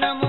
Namo